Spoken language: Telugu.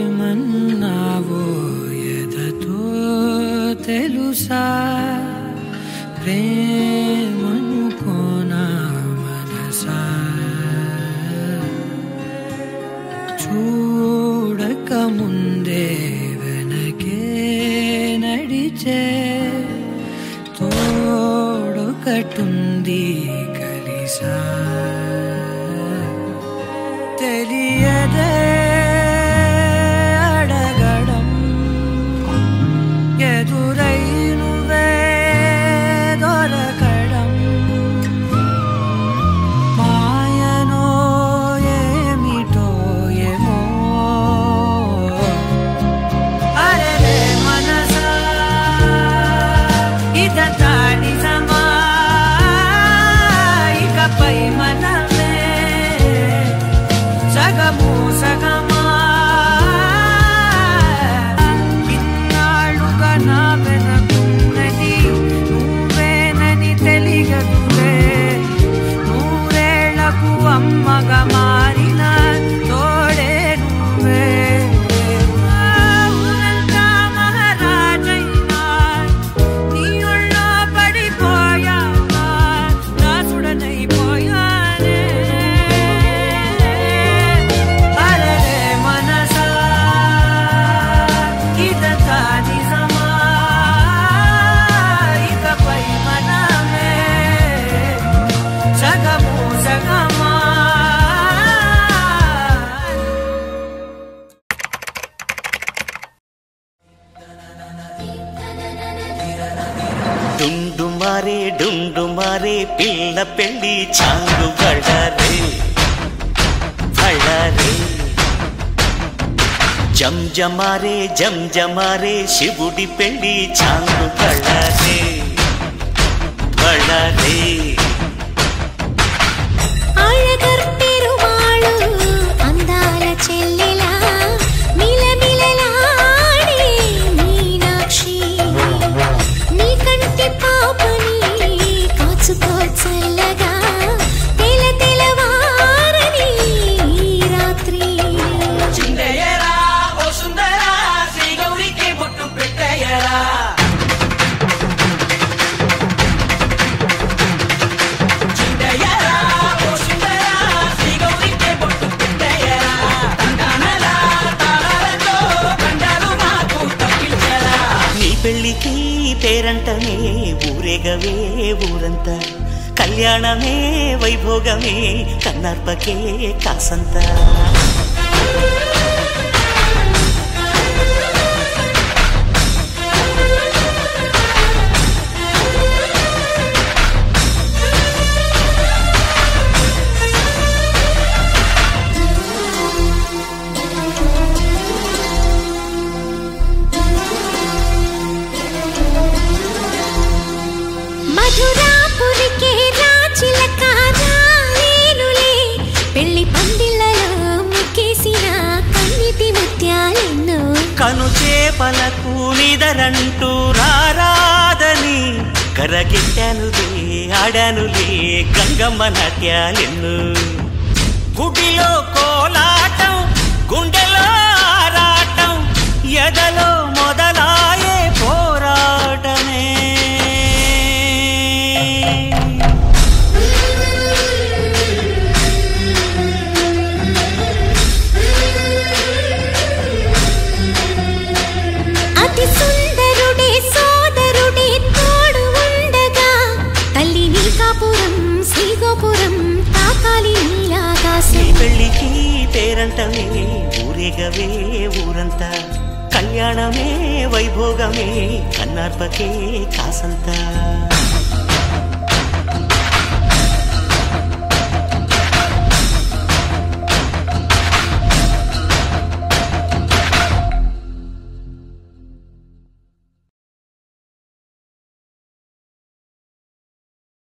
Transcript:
ఏమన్నావో ఎదతో తెలుసా? ప్రేమను కోనా మనసా? చూడక ముందే వెనకే నడిచే తోడొకటుంది కలిసా? తెలియదే మారే డుండు మారే పిల్ల పెళ్ళి చాంగు బళ్ళారే బళ్ళారే జంజమారే జంజమారే శివుడి పెళ్ళి చాలు బళ్ళారే బళ్ళారే పెళ్ళికి పేరంటమే ఊరేగవే ఊరంత. కళ్యాణమే వైభోగమే కన్నార్పకే కాసంతా. కన్నిటి ముత్యాలెన్నో. కను చేపలకు నిదరంటూ రారాదని. కరగిట్టనులే అడనులే గంగమ్మ నాట్యాలెన్ను. గుడిలో కోలాటం గుండెలో ఆరాటం ఎదలో పేరంటమే ఊరేగవే ఊరంతా. కళ్యాణమే వైభోగమే కన్నార్పకే కాసంతా.